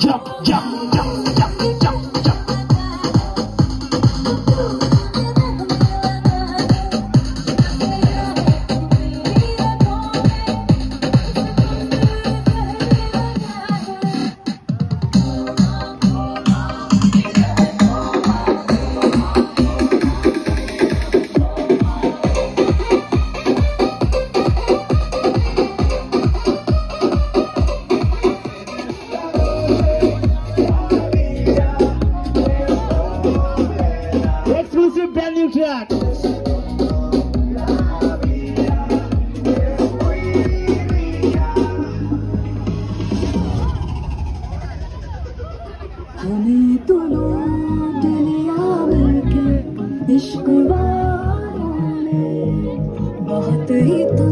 jump, jump. Jack. Ishq wale bahut hi